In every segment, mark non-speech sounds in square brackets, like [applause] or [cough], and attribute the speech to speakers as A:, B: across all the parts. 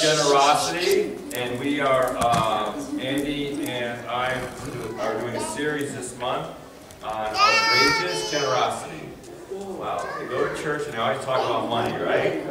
A: generosity, and we are, uh, Andy and I are doing a series this month on outrageous generosity. Wow, go to church and they always talk about money, right?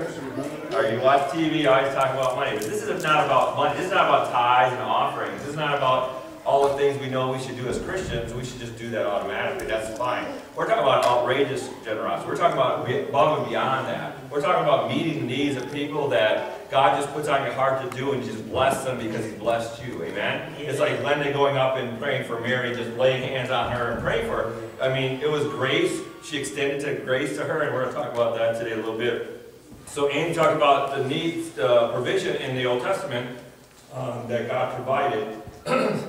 A: Or you watch TV, you always talk about money. But this is not about money. This is not about tithes and offerings. This is not about all the things we know we should do as Christians. We should just do that automatically. That's fine. We're talking about outrageous generosity. We're talking about above and beyond that. We're talking about meeting the needs of people that God just puts on your heart to do and you just bless them because He blessed you. Amen? It's like Linda going up and praying for Mary, just laying hands on her and praying for her. I mean, it was grace. She extended to grace to her, and we're going to talk about that today a little bit. So Andy talked about the needs, uh, provision in the Old Testament um, that God provided. [clears throat]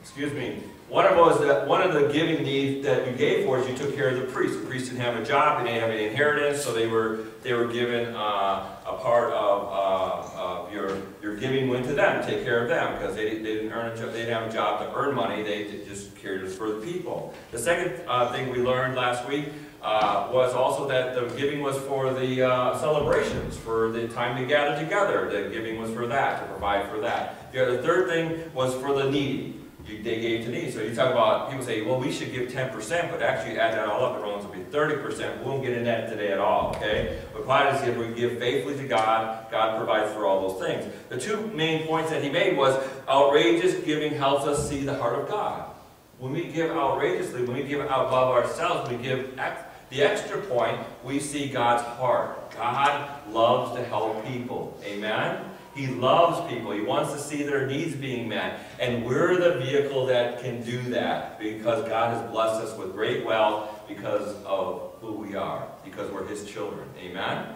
A: Excuse me. One of was that one of the giving needs that you gave for is you took care of the priests. The priests didn't have a job, they didn't have any inheritance, so they were they were given uh, a part of, uh, of your your giving went to them, take care of them, because they, they didn't earn a job, they didn't have a job to earn money. They just cared for the people. The second uh, thing we learned last week uh, was also that the giving was for the uh, celebrations, for the time to gather together. The giving was for that, to provide for that. The, the third thing was for the needy. They gave to needy. So you talk about, people say, well, we should give 10%, but actually add that all up, it only will be 30%. We won't get into that today at all, okay? But Clyde is if we give faithfully to God, God provides for all those things. The two main points that he made was outrageous giving helps us see the heart of God. When we give outrageously, when we give above ourselves, we give the extra point, we see God's heart. God loves to help people. Amen? He loves people. He wants to see their needs being met. And we're the vehicle that can do that because God has blessed us with great wealth because of who we are, because we're His children. Amen?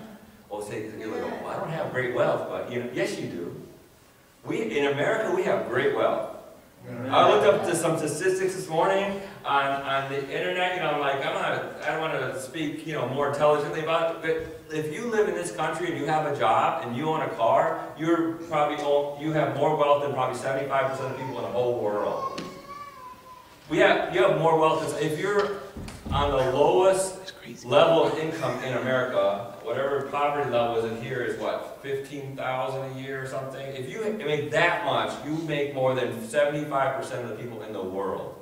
A: Well, say, you go, well, I don't have great wealth, but you know, yes, you do. We, in America, we have great wealth. I looked up to some statistics this morning on, on the internet. You know, I'm like, I'm not, I don't want to speak, you know, more intelligently about it, if you live in this country and you have a job and you own a car, you're probably, you have more wealth than probably 75% of people in the whole world. We have, you have more wealth. If you're on the lowest level of income in America, whatever poverty level is in here is what, 15,000 a year or something? If you make that much, you make more than 75% of the people in the world.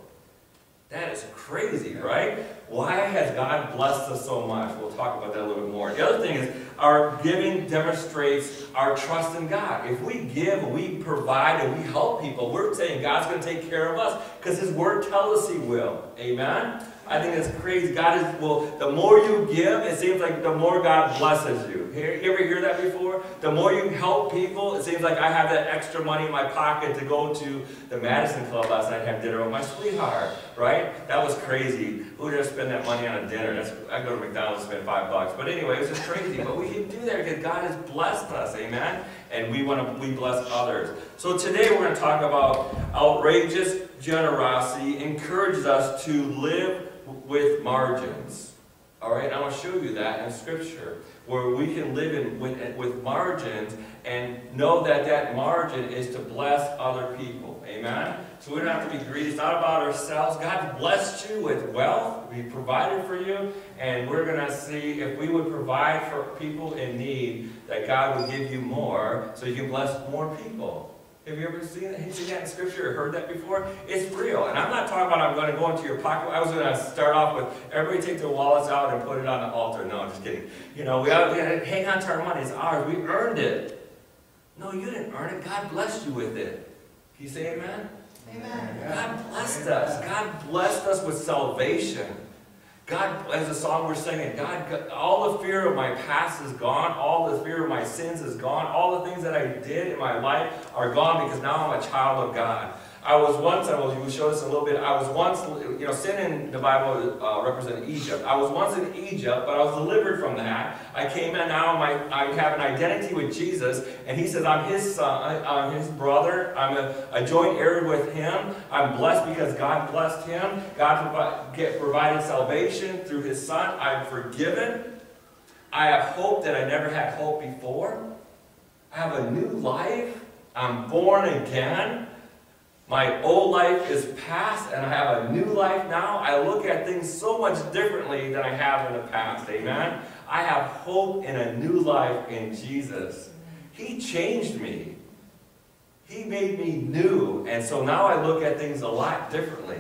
A: That is crazy, right? Why has God blessed us so much? We'll talk about that a little bit more. The other thing is, our giving demonstrates our trust in God. If we give, we provide, and we help people, we're saying God's going to take care of us because His Word tells us He will. Amen? I think it's crazy. God is, well, the more you give, it seems like the more God blesses you. You ever hear that before? The more you help people, it seems like I have that extra money in my pocket to go to the Madison Club last night and have dinner with my sweetheart, right? That was crazy. Who would just spend that money on a dinner? That's, I go to McDonald's and spend five bucks. But anyway, it was just crazy. but we can do that because God has blessed us, amen? And we want to we bless others. So today we're going to talk about outrageous generosity encourages us to live with margins. All right, I want to show you that in Scripture, where we can live in, with, with margins and know that that margin is to bless other people. Amen? So we don't have to be greedy. It's not about ourselves. God blessed you with wealth. He provided for you. And we're going to see if we would provide for people in need, that God would give you more so you can bless more people. Have you ever seen that, seen that in Scripture or heard that before? It's real. And I'm not talking about I'm going to go into your pocket. I was going to start off with everybody take their wallets out and put it on the altar. No, I'm just kidding. You know, we got to hang on to our money. It's ours. We earned it. No, you didn't earn it. God blessed you with it. Can you say amen?
B: Amen.
A: God blessed us. God blessed us with salvation. God, as a song we're singing, God, all the fear of my past is gone. All the fear of my sins is gone. All the things that I did in my life are gone because now I'm a child of God. I was once, I will you show this a little bit, I was once, you know, sin in the Bible uh, represented Egypt. I was once in Egypt, but I was delivered from that. I came in now, my, I have an identity with Jesus, and he says I'm his son, I'm his brother, I'm a, a joint heir with him. I'm blessed because God blessed him. God provi get, provided salvation through his son. I'm forgiven. I have hope that I never had hope before. I have a new life. I'm born again. My old life is past and I have a new life now. I look at things so much differently than I have in the past. Amen? I have hope in a new life in Jesus. He changed me. He made me new. And so now I look at things a lot differently.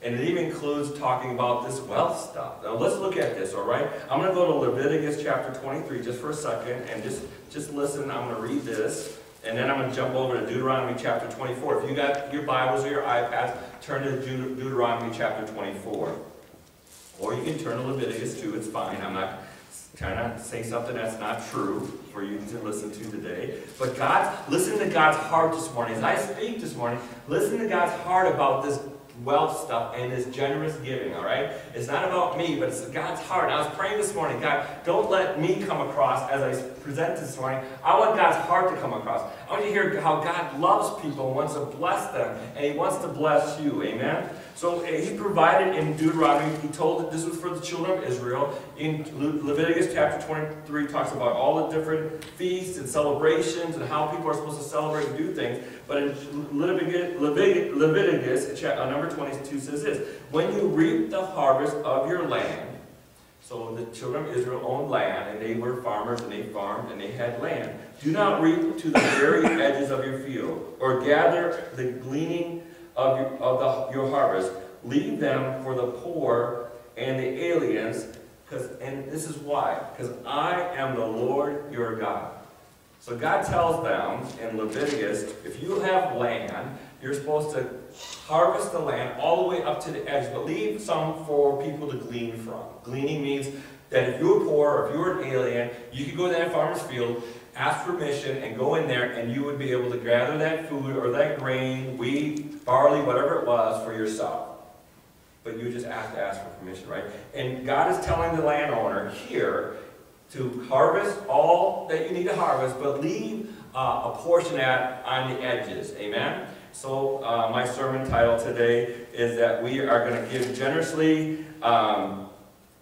A: And it even includes talking about this wealth stuff. Now let's look at this, all right? I'm going to go to Leviticus chapter 23 just for a second and just, just listen. I'm going to read this. And then I'm going to jump over to Deuteronomy chapter 24. If you got your Bibles or your iPads, turn to Deut Deuteronomy chapter 24. Or you can turn to Leviticus 2. It's fine. I'm not trying to say something that's not true for you to listen to today. But God, listen to God's heart this morning. As I speak this morning, listen to God's heart about this wealth stuff and this generous giving, all right? It's not about me, but it's God's heart. And I was praying this morning, God, don't let me come across as I present this morning. I want God's heart to come across. I want you to hear how God loves people and wants to bless them, and He wants to bless you, amen? So eh, he provided in Deuteronomy, he told that this was for the children of Israel. In Le Leviticus chapter 23 talks about all the different feasts and celebrations and how people are supposed to celebrate and do things. But in Leviticus, Leviticus chapter, number 22 says this, When you reap the harvest of your land, so the children of Israel owned land, and they were farmers, and they farmed, and they had land. Do not reap to the very [coughs] edges of your field, or gather the gleaning of, your, of the, your harvest. Leave them for the poor and the aliens, because and this is why. Because I am the Lord your God. So God tells them in Leviticus, if you have land, you're supposed to harvest the land all the way up to the edge, but leave some for people to glean from. Gleaning means that if you were poor or if you were an alien, you could go to that farmer's field ask permission and go in there and you would be able to gather that food or that grain, wheat, barley, whatever it was for yourself. But you just have to ask for permission, right? And God is telling the landowner here to harvest all that you need to harvest, but leave uh, a portion at on the edges. Amen? So uh, my sermon title today is that we are going to give generously, um,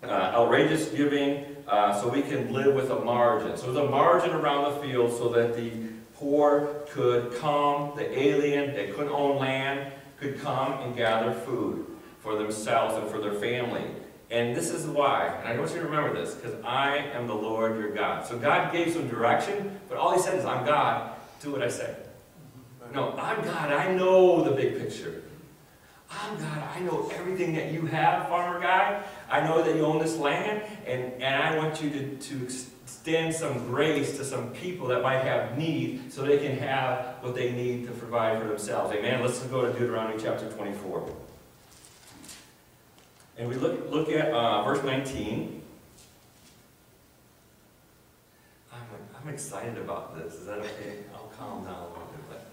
A: uh, outrageous giving, uh, so we can live with a margin. So there's a margin around the field so that the poor could come, the alien that couldn't own land could come and gather food for themselves and for their family. And this is why, and I want you to remember this, because I am the Lord your God. So God gave some direction, but all he said is, I'm God, do what I say. No, I'm God, I know the big picture. I'm God, I know everything that you have, farmer guy. I know that you own this land, and, and I want you to, to extend some grace to some people that might have need so they can have what they need to provide for themselves. Amen. Let's go to Deuteronomy chapter 24. And we look, look at uh, verse 19. I'm, I'm excited about this. Is that okay? I'll calm down a little bit. But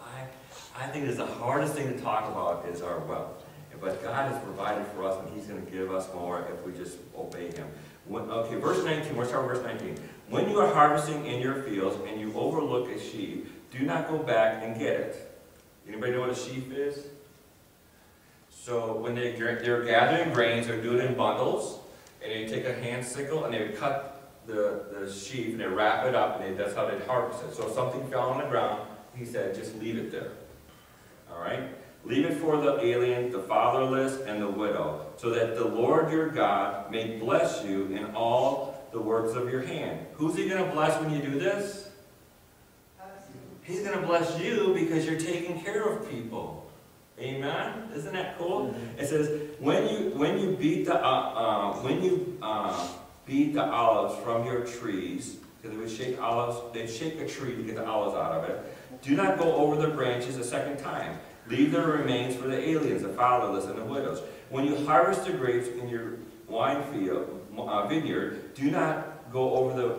A: I, think it's the hardest thing to talk about is our wealth. But God has provided for us, and He's going to give us more if we just obey Him. When, okay, verse 19. We're starting verse 19. When you are harvesting in your fields and you overlook a sheaf, do not go back and get it. Anybody know what a sheaf is? So when they, they're gathering grains, they're doing it in bundles, and they take a hand sickle and they cut the, the sheaf and they wrap it up, and they, that's how they harvest it. So if something fell on the ground, he said, just leave it there. All right? Leave it for the alien, the fatherless, and the widow, so that the Lord your God may bless you in all the works of your hand. Who's he going to bless when you do this? He's going to bless you because you're taking care of people. Amen. Isn't that cool? It says when you when you beat the uh, uh, when you uh, beat the olives from your trees, because they would shake olives, they'd shake a tree to get the olives out of it. Do not go over the branches a second time. Leave the remains for the aliens, the fatherless, and the widows. When you harvest the grapes in your wine field, uh, vineyard, do not go over the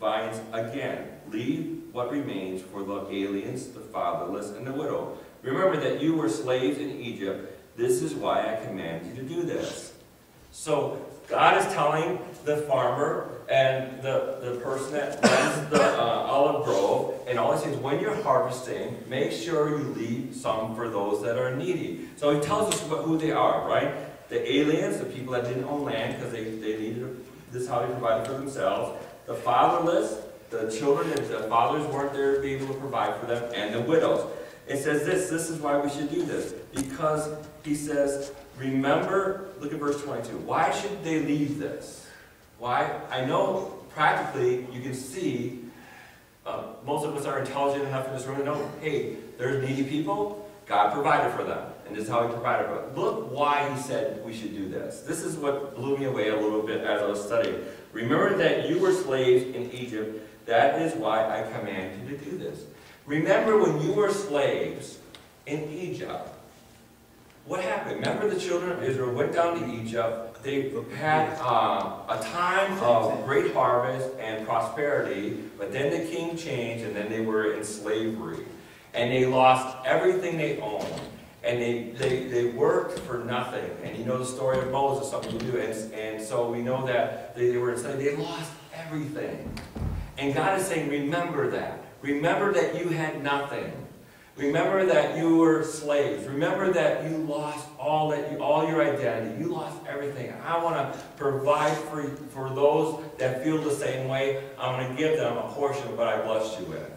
A: vines again. Leave what remains for the aliens, the fatherless, and the widow. Remember that you were slaves in Egypt. This is why I command you to do this. So God is telling the farmer and the, the person that runs the uh, olive grove, and all these things, when you're harvesting, make sure you leave some for those that are needy. So he tells us who they are, right? The aliens, the people that didn't own land because they, they needed this how they provided for themselves. The fatherless, the children and the fathers weren't there to be able to provide for them, and the widows. It says this, this is why we should do this. Because he says, remember, look at verse 22. Why should they leave this? Why? I know practically you can see uh, most of us are intelligent enough in this room to know, hey, there's needy people, God provided for them. And this is how he provided for them. Look why he said we should do this. This is what blew me away a little bit as I was studying. Remember that you were slaves in Egypt. That is why I command you to do this. Remember when you were slaves in Egypt. What happened? Remember the children of Israel went down to Egypt. They had uh, a time of great harvest and prosperity, but then the king changed and then they were in slavery. And they lost everything they owned. And they, they, they worked for nothing. And you know the story of Moses, some of you do. And, and so we know that they, they were enslaved. They lost everything. And God is saying, remember that. Remember that you had nothing. Remember that you were slaves. Remember that you lost all that you, all your identity. You lost everything. I want to provide for, for those that feel the same way. I'm going to give them a portion of what I blessed you with.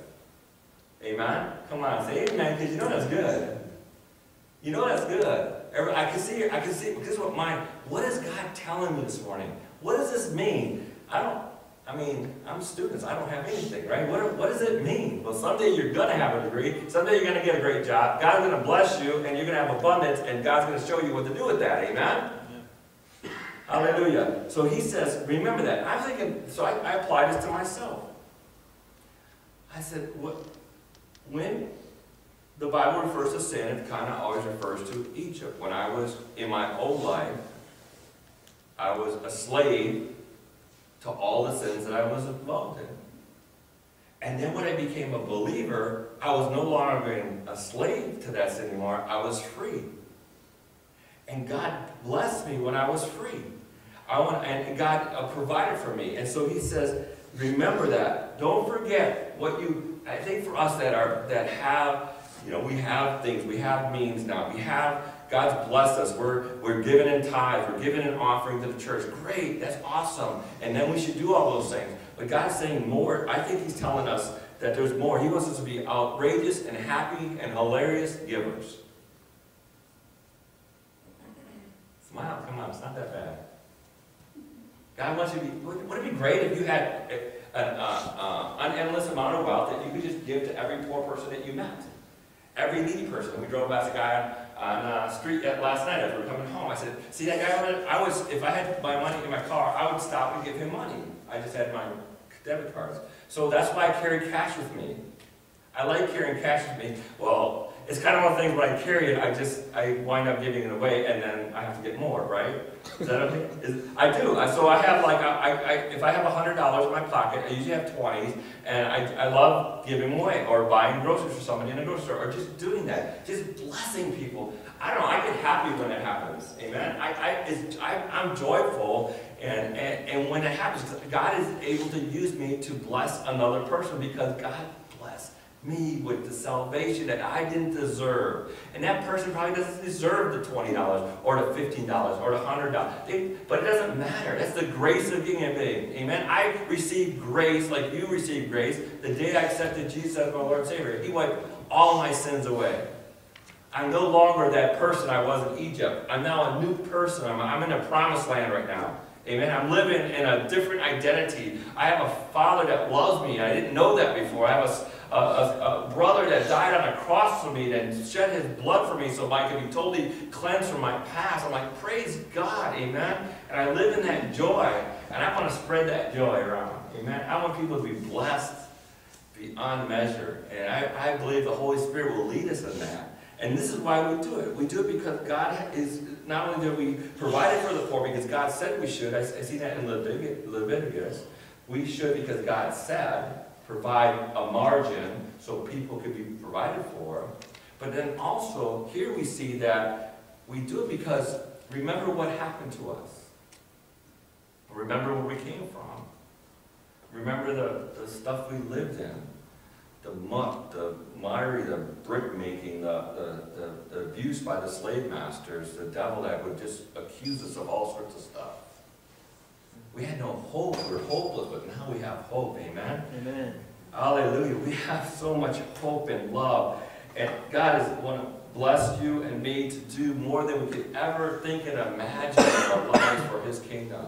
A: Amen? Come on, say amen, because you know that's good. You know that's good. I can see, I can see, because what my, what is God telling me this morning? What does this mean? I don't, I mean, I'm students, I don't have anything, right? What, what does it mean? Well, someday you're going to have a degree, someday you're going to get a great job, God's going to bless you, and you're going to have abundance, and God's going to show you what to do with that, amen? Yeah. Hallelujah. So he says, remember that. I'm thinking, so I, I applied this to myself. I said, what, when the Bible refers to sin, it kind of always refers to Egypt. When I was in my old life, I was a slave to all the sins that I was involved in. And then when I became a believer, I was no longer a slave to that sin anymore. I was free. And God blessed me when I was free. I want, and God uh, provided for me. And so he says, remember that. Don't forget what you, I think for us that are, that have, you know, we have things, we have means now, we have God's blessed us. We're, we're given in tithes. We're given an offering to the church. Great. That's awesome. And then we should do all those things. But God's saying more. I think he's telling us that there's more. He wants us to be outrageous and happy and hilarious givers. Smile. Come on. It's not that bad. God wants you to be, wouldn't it be great if you had an, uh, uh, endless amount of wealth that you could just give to every poor person that you met? Every needy person. We drove past a guy on uh, street last night as we were coming home. I said, see that guy I was, if I had my money in my car, I would stop and give him money. I just had my debit cards. So that's why I carry cash with me. I like carrying cash with me. Well, it's kind of one of the things when I carry it, I just, I wind up giving it away and then I have to get more, right? Is that okay? Is, I do. So I have like, I, I, if I have $100 in my pocket, I usually have 20s, and I, I love giving away or buying groceries for somebody in a grocery store or just doing that. Just blessing people. I don't know, I get happy when it happens. Amen? I, I, I'm joyful, and, and, and when it happens, God is able to use me to bless another person because God me with the salvation that I didn't deserve. And that person probably doesn't deserve the $20 or the $15 or the $100. but it doesn't matter. That's the grace of being a Amen. I received grace like you received grace the day I accepted Jesus as my Lord and Savior. He wiped all my sins away. I'm no longer that person I was in Egypt. I'm now a new person. I'm, I'm in a promised land right now. Amen. I'm living in a different identity. I have a father that loves me. I didn't know that before. I have a a, a, a, brother that died on a cross for me, that shed his blood for me so I could be totally cleansed from my past. I'm like, praise God, amen? And I live in that joy, and I want to spread that joy around, amen? I want people to be blessed beyond measure, and I, I believe the Holy Spirit will lead us in that. And this is why we do it. We do it because God is, not only do we provide it for the poor because God said we should, I, I see that in Leviticus, we should because God said, provide a margin so people could be provided for. But then also, here we see that we do it because remember what happened to us. Remember where we came from. Remember the, the stuff we lived in. The muck, the miry, the brick making, the, the, the, the abuse by the slave masters, the devil that would just accuse us of all sorts of stuff. We had no hope. We were hopeless, but now we have hope. Amen? Amen. Hallelujah. We have so much hope and love. And God is want to bless you and me to do more than we could ever think and imagine in our lives for His kingdom.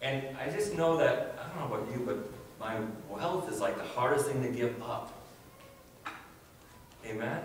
A: And I just know that, I don't know about you, but my wealth is like the hardest thing to give up. Amen?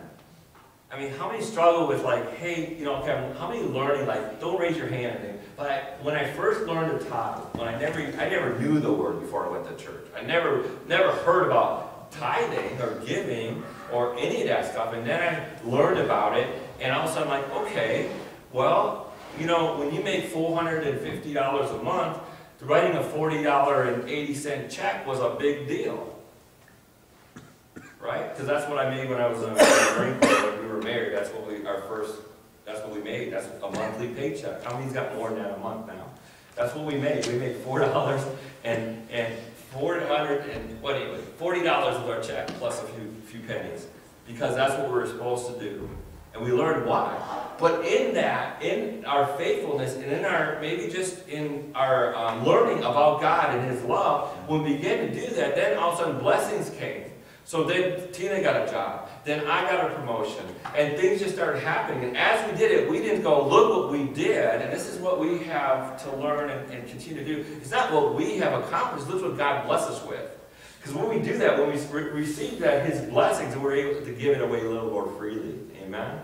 A: I mean, how many struggle with like, hey, you know, Kevin, how many learning, like, don't raise your hand, but I, when I first learned the tithe, when I never, I never knew the word before I went to church. I never, never heard about tithing or giving or any of that stuff, and then I learned about it, and all of a sudden I'm like, okay, well, you know, when you make $450 a month, writing a $40.80 check was a big deal right? Because that's what I made when I was uh, in the Were married. That's what we, our first, that's what we made. That's a monthly paycheck. How many's got more than that a month now? That's what we made. We made four dollars and and four hundred and what anyway, forty dollars was our check plus a few few pennies because that's what we were supposed to do. And we learned why. But in that, in our faithfulness, and in our, maybe just in our um, learning about God and His love, when we began to do that, then all of a sudden blessings came. So then Tina got a job. Then I got a promotion. And things just started happening. And as we did it, we didn't go, look what we did. And this is what we have to learn and, and continue to do. It's not what we have accomplished. Look what God blessed us with. Because when we do that, when we re receive that, His blessings, we're able to give it away a little more freely. Amen?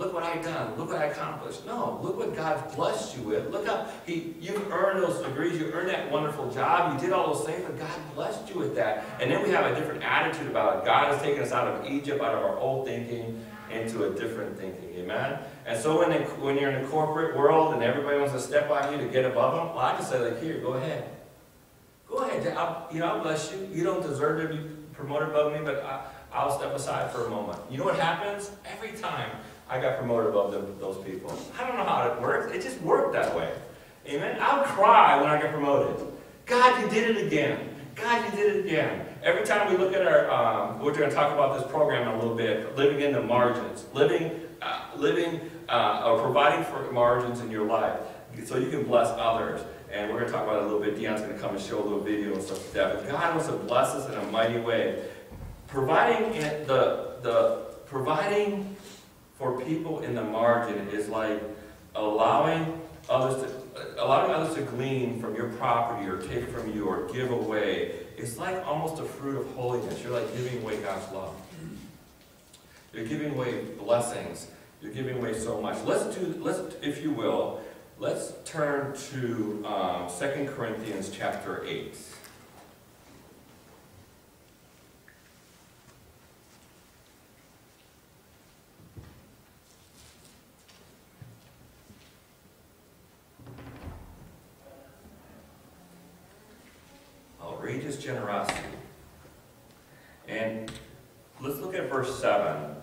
A: Look what I've done. Look what I accomplished. No, look what God's blessed you with. Look how He you've earned those degrees, you earned that wonderful job, you did all those things, but God blessed you with that. And then we have a different attitude about it. God has taken us out of Egypt, out of our old thinking, into a different thinking. Amen? And so when, they, when you're in the corporate world and everybody wants to step on you to get above them, well, I just say, like, here, go ahead. Go ahead. I'll, you know, I'll bless you. You don't deserve to be promoted above me, but I, I'll step aside for a moment. You know what happens? Every time I got promoted above them, those people. I don't know how it works. It just worked that way. Amen. I'll cry when I get promoted. God, you did it again. God, you did it again. Every time we look at our, um, we're going to talk about this program in a little bit, living in the margins, living, uh, living, uh, or providing for margins in your life, so you can bless others. And we're going to talk about it a little bit. Dion's going to come and show a little video and stuff like that. But God wants to bless us in a mighty way. Providing the, the providing for people in the margin is like allowing others to allowing others to glean from your property or take from you or give away. It's like almost a fruit of holiness. You're like giving away God's love. You're giving away blessings. You're giving away so much. Let's do, let's, if you will, let's turn to um, 2 Corinthians chapter 8. outrageous generosity. And let's look at verse 7.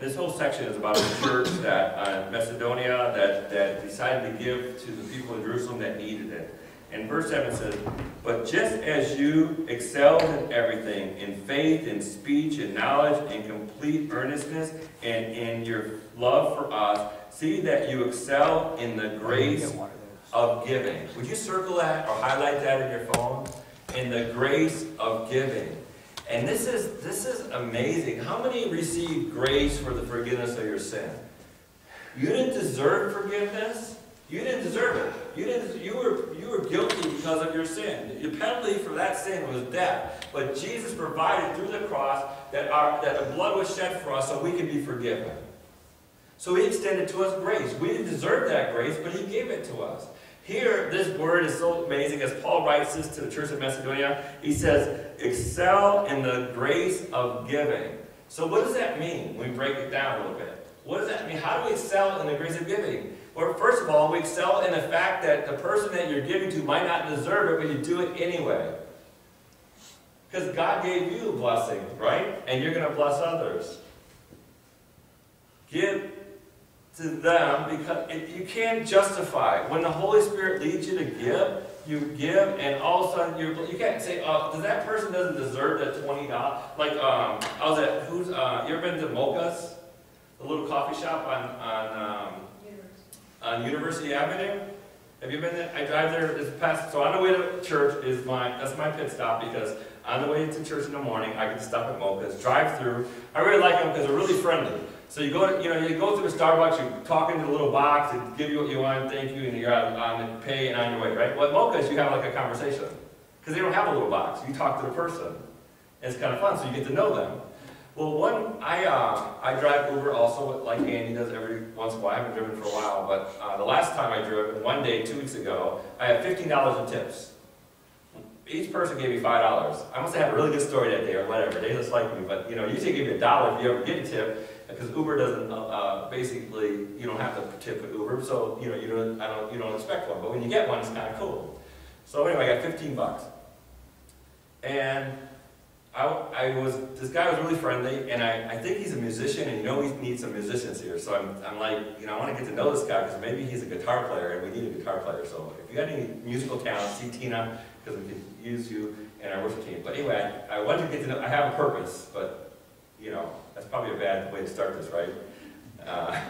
A: This whole section is about a church that uh, Macedonia that, that decided to give to the people in Jerusalem that needed it. And verse 7 says, But just as you excelled in everything, in faith, in speech, in knowledge, in complete earnestness, and in your love for us, see that you excel in the grace of giving. Would you circle that or highlight that in your phone? In the grace of giving. And this is this is amazing. How many received grace for the forgiveness of your sin? You didn't deserve forgiveness. You didn't deserve it. You didn't. You were you were guilty because of your sin. The penalty for that sin was death. But Jesus provided through the cross that our that the blood was shed for us so we could be forgiven. So He extended to us grace. We didn't deserve that grace, but He gave it to us. Here, this word is so amazing. As Paul writes this to the church of Macedonia, he says, excel in the grace of giving. So what does that mean we break it down a little bit? What does that mean? How do we excel in the grace of giving? Well, first of all, we excel in the fact that the person that you're giving to might not deserve it, but you do it anyway. Because God gave you a blessing, right? And you're going to bless others. Give to them because you can't justify. When the Holy Spirit leads you to give, you give, and all of a sudden you you can't say, "Oh, does that person doesn't deserve that twenty dollars?" Like um, I was at who's uh, you ever been to Mocha's, the little coffee shop on on um, on University Avenue? Have you been there? I drive there this past. So on the way to church is my that's my pit stop because on the way to church in the morning I can stop at Mocha's, drive through. I really like them because they're really friendly. So you go to, you know, you go through the Starbucks, you talk into the little box, and give you what you want, thank you, and you're on, on the pay and on your way, right? Well, at Mocha's, you have like a conversation. Because they don't have a little box. You talk to the person. And it's kind of fun, so you get to know them. Well, one, I, uh, I drive Uber also, like Andy does every once in a while. I haven't driven for a while, but uh, the last time I drove, one day, two weeks ago, I had $15 in tips. Each person gave me $5. I must have had a really good story that day or whatever. They just like me, but you know, usually give me a dollar if you ever get a tip, because Uber doesn't, uh, basically, you don't have to tip at Uber, so, you know, you don't, I don't, you don't expect one, but when you get one, it's kind of cool. So anyway, I got 15 bucks. And I, I was, this guy was really friendly, and I, I think he's a musician, and you know we need some musicians here, so I'm, I'm like, you know, I want to get to know this guy, because maybe he's a guitar player, and we need a guitar player, so if you got any musical talent, see Tina, because we could use you in our worship team. But anyway, I, I wanted to get to know, I have a purpose, but, you know, that's probably a bad way to start this, right? Uh,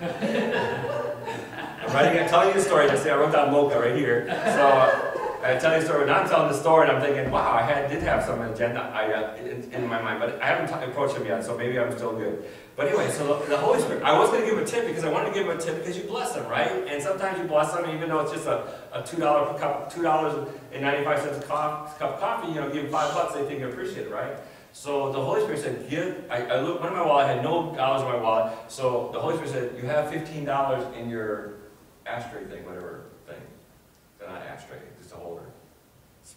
A: [laughs] I'm writing, I'm telling you a story, I say I wrote down Mocha right here, so, I tell you a story, now I'm telling the story and I'm thinking, wow, I had, did have some agenda I, uh, in, in my mind, but I haven't approached him yet, so maybe I'm still good. But anyway, so the, the Holy Spirit, I was going to give a tip because I wanted to give a tip because you bless them, right? And sometimes you bless them, even though it's just a, a $2 cup, $2.95 a cup, cup of coffee, you know, give them five bucks, they think you appreciate it, right? So the Holy Spirit said, give, I, I looked, went in my wallet, I had no dollars in my wallet, so the Holy Spirit said, you have $15 in your ashtray thing, whatever thing. They're not ashtray.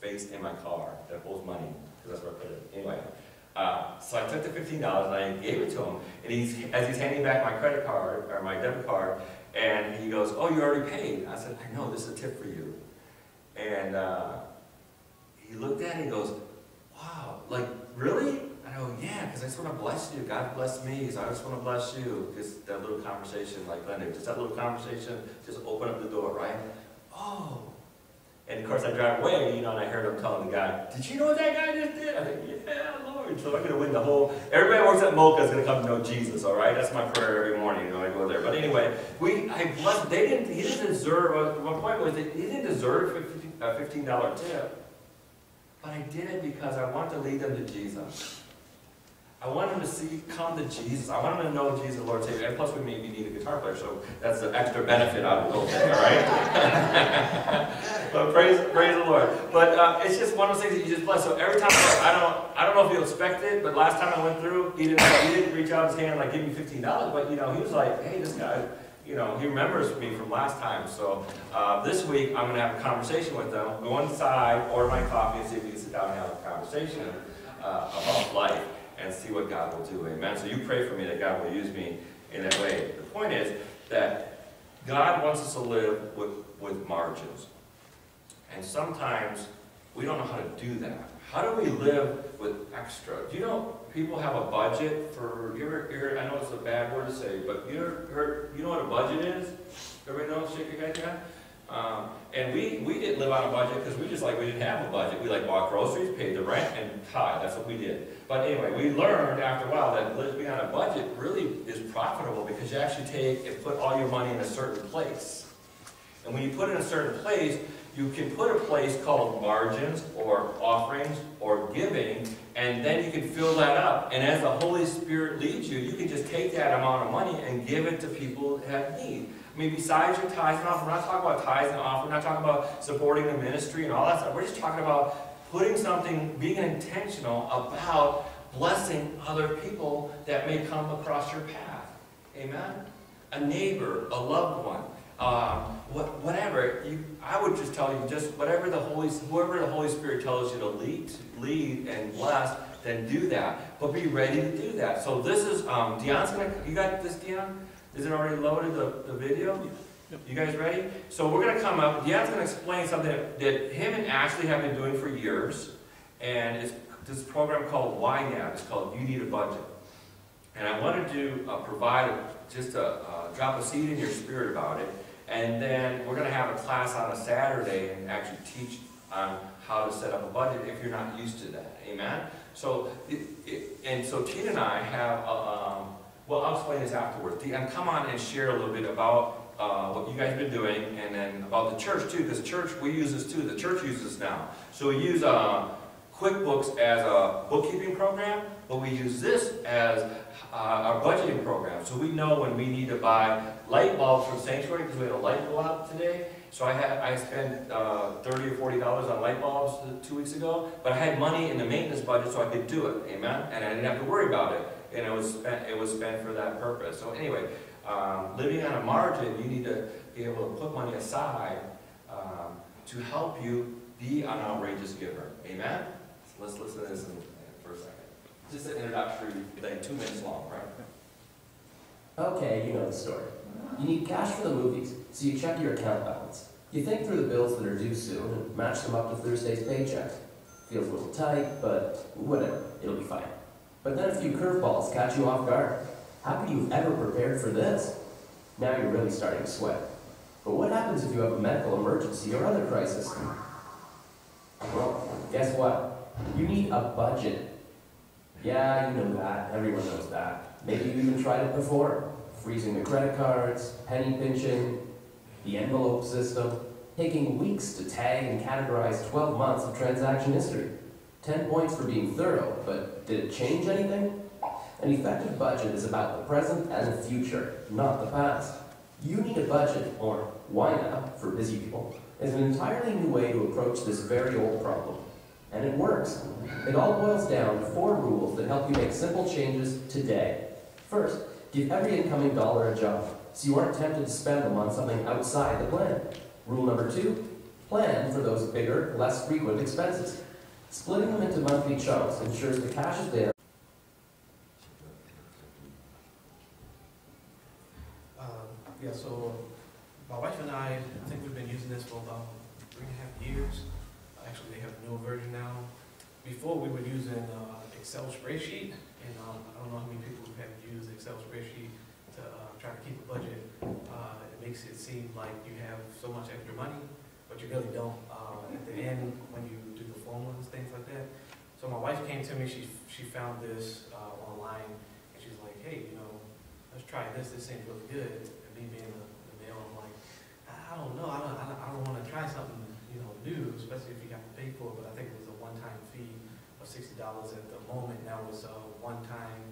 A: Space in my car that holds money, because that's where I put it. Anyway, uh, so I took the fifteen dollars and I gave it to him, and he's, as he's handing back my credit card, or my debit card, and he goes, oh, you already paid. I said, I know, this is a tip for you. And, uh, he looked at it and goes, wow, like, really? I go, yeah, because I just want to bless you. God bless me, so I just want to bless you. Just that little conversation, like Leonard, just that little conversation, just open up the door, right? Oh. And of course, I drive away, you know, and I heard him telling the guy, Did you know what that guy just did? I think, Yeah, Lord. So I'm to win the whole. Everybody works at Mocha is going to come to know Jesus, all right? That's my prayer every morning, you know, I go there. But anyway, we, I blessed, they didn't, he didn't deserve, uh, my point was, that he didn't deserve a $15 tip. But I did it because I want to lead them to Jesus. I want them to see, come to Jesus. I want them to know Jesus, the Lord Savior. And plus, we maybe need a guitar player, so that's the extra benefit out of thing, all right? [laughs] but praise, praise the Lord. But uh, it's just one of those things that you just bless. So every time, I don't, I don't know if you expect it, but last time I went through, he didn't, he didn't reach out his hand like give me fifteen dollars, but you know, he was like, hey, this guy. You know, he remembers me from last time. So uh, this week, I'm going to have a conversation with them. Go inside, order my coffee, and see if we can sit down and have a conversation uh, about life and see what God will do. Amen. So you pray for me that God will use me in that way. The point is that God wants us to live with, with margins. And sometimes we don't know how to do that. How do we live with extra? Do you know people have a budget for, you ever, you I know it's a bad word to say, but you ever you know what a budget is? Everybody knows? shake your head, yeah? Um, and we, we didn't live on a budget because we just like, we didn't have a budget. We like bought groceries, paid the rent, and tithe. That's what we did. But anyway, we learned after a while that living on a budget really is profitable because you actually take and put all your money in a certain place. And when you put it in a certain place, you can put a place called margins or offerings or giving, and then you can fill that up. And as the Holy Spirit leads you, you can just take that amount of money and give it to people that have need. I mean, besides your tithes and offering, we're not talking about tithes and offering, we're not talking about supporting the ministry and all that stuff. We're just talking about putting something, being intentional about blessing other people that may come across your path. Amen? A neighbor, a loved one, um, what, whatever. You, I would just tell you, just whatever the Holy, whoever the Holy Spirit tells you to lead, lead and bless, then do that. But be ready to do that. So this is, um, Dion's gonna, you got this, Dion? Is it already loaded, the, the video? You guys ready? So we're going to come up, Dean's going to explain something that him and Ashley have been doing for years. And it's this program called Why YNAB. It's called You Need a Budget. And I wanted to uh, provide a, just a uh, drop a seed in your spirit about it. And then we're going to have a class on a Saturday and actually teach on how to set up a budget if you're not used to that. Amen? So, it, it, and so Tina and I have a, um, well, I'll explain this afterwards. And come on and share a little bit about uh, what you guys have been doing, and then about the church too, because church, we use this too. The church uses this now. So we use uh, QuickBooks as a bookkeeping program, but we use this as uh, our budgeting program. So we know when we need to buy light bulbs from Sanctuary, because we had a light go out today, So I had, I spent, uh, thirty or forty dollars on light bulbs two weeks ago, but I had money in the maintenance budget so I could do it, amen? And I didn't have to worry about it, and it was spent, it was spent for that purpose. So anyway, um, living on a margin, you need to be able to put money aside, um, to help you be an outrageous giver, amen? So Let's listen to this in, for a second. Just an introductory, thing, two minutes long, right?
B: Okay, you know the story. You need cash for the movies, so you check your account balance. You think through the bills that are due soon and match them up to Thursday's paycheck. Feels a little tight, but whatever, it'll be fine. But then a few curveballs catch you off guard. How could you have ever prepared for this? Now you're really starting to sweat. But what happens if you have a medical emergency or other crisis? Well, guess what? You need a budget. Yeah, you know that. Everyone knows that. Maybe you even tried it before. Freezing the credit cards, penny pinching, the envelope system, taking weeks to tag and categorize 12 months of transaction history. 10 points for being thorough, but did it change anything? An effective budget is about the present and the future, not the past. You need a budget, or YNAB, for busy people, is an entirely new way to approach this very old problem. And it works. It all boils down to four rules that help you make simple changes today. First, give every incoming dollar a job, so you aren't tempted to spend them on something outside the plan. Rule number two, plan for those bigger, less frequent expenses. Splitting them into monthly chunks ensures the cash is there
C: Um, yeah, so my wife and I, I think we've been using this for about three and a half years. Newer version now. Before, we were using uh, Excel spreadsheet, and um, I don't know how many people have used Excel spreadsheet to uh, try to keep a budget. Uh, it makes it seem like you have so much extra money, but you really don't. Uh, at the end, when you do the formulas, things like that. So my wife came to me. She she found this uh, online, and she's like, "Hey, you know, let's try this, this seems really good. And me being the, the male, I'm like, I don't know, I don't, I don't, don't wanna try something, new, especially if you to pay for it, but I think it was a one-time fee of sixty dollars at the moment, now it's a one-time,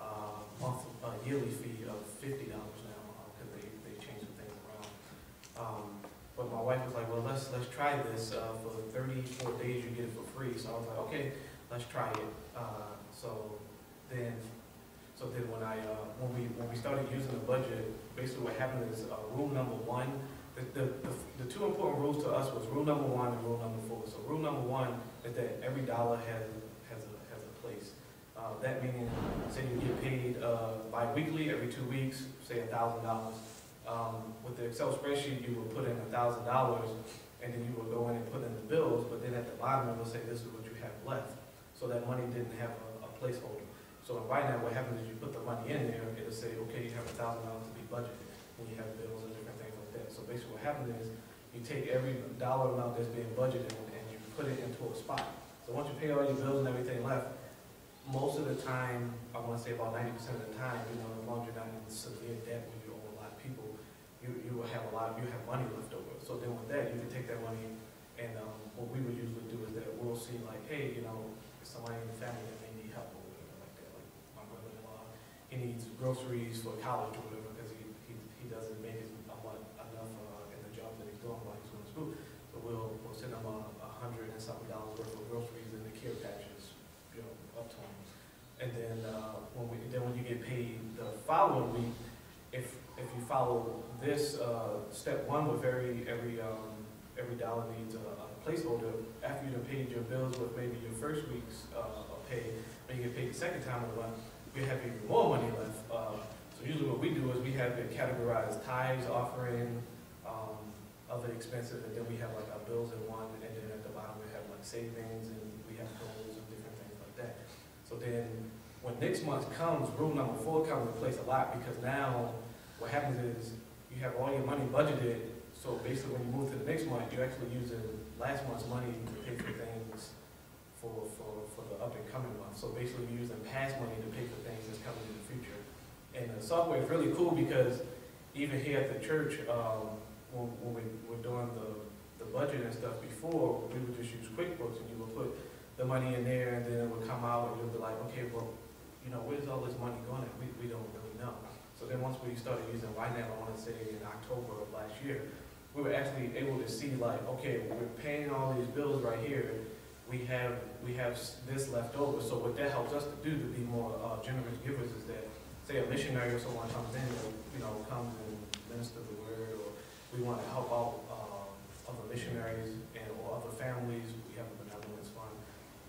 C: uh, month, uh, yearly fee of fifty dollars now, uh, cause they, they changed the things around. Um, but my wife was like, well, let's, let's try this, uh, for thirty-four days, you get it for free, so I was like, okay, let's try it, uh, so then so then when I, uh, when we, when we started using the budget, basically what happened is, uh, rule number one, the, the, the, two important rules to us was rule number one and rule number four. So rule number one is that every dollar has, has a, has a place. Uh, that meaning, say you get paid, uh, bi-weekly, every two weeks, say a thousand dollars. Um, with the Excel spreadsheet, you will put in a thousand dollars, and then you will go in and put in the bills, but then at the bottom, it will say, this is what you have left. So that money didn't have a, a placeholder. So right now, what happens is you put the money in there, it'll say, okay, you have a thousand dollars to be budgeted, and you have bills and different things like that. So basically what happens is, you take every dollar amount that's being budgeted and you put it into a spot. So once you pay all your bills and everything left, most of the time, I wanna say about ninety percent of the time, you know, as long as you're not in severe debt when you owe a lot of people, you, you will have a lot, of, you have money left over. So then with that, you can take that money and, um, what we would usually do is that we'll see like, hey, you know, somebody in the family that may need help or whatever like that, like my brother-in-law, he needs groceries for college or whatever, because he, he, he doesn't make as much, enough, uh, in the job that he's doing while going to school. So we'll, we'll send him a, a hundred and something dollars worth of groceries and the care packages, you know, up to him. And then, uh, when we, then when you get paid the following week, if, if you follow this, uh, step one with every, every, um, every dollar needs a, a placeholder, after you've paid your bills with maybe your first week's, uh, pay, when you get paid the second time of the month, we have even more money left. Uh, so usually what we do is we have it categorized tithes, offering, um, other expenses, and then we have like our bills in one, and then at the bottom we have like savings, and we have goals and different things like that. So then, when next month comes, rule number four comes into place a lot, because now, what happens is, you have all your money budgeted, so basically when you move to the next month, you're actually using last month's money to pay for things for, for, for the up and coming month. So basically you're using past money to pay for things that's coming in the future. And the software is really cool because even here at the church, um, when, when we were doing the, the budget and stuff before, we would just use QuickBooks and you would put the money in there and then it would come out and you'd be like, okay, well, you know, where's all this money going? We, we don't really know. So then once we started using YNAB, I want to say in October of last year, we were actually able to see like, okay, we're paying all these bills right here, we have, we have this left over, so what that helps us to do to be more, uh, generous givers is that, say a missionary or someone comes in, or, you know, comes and minister we wanna help out, um, other missionaries and, or other families, we have a benevolence fund,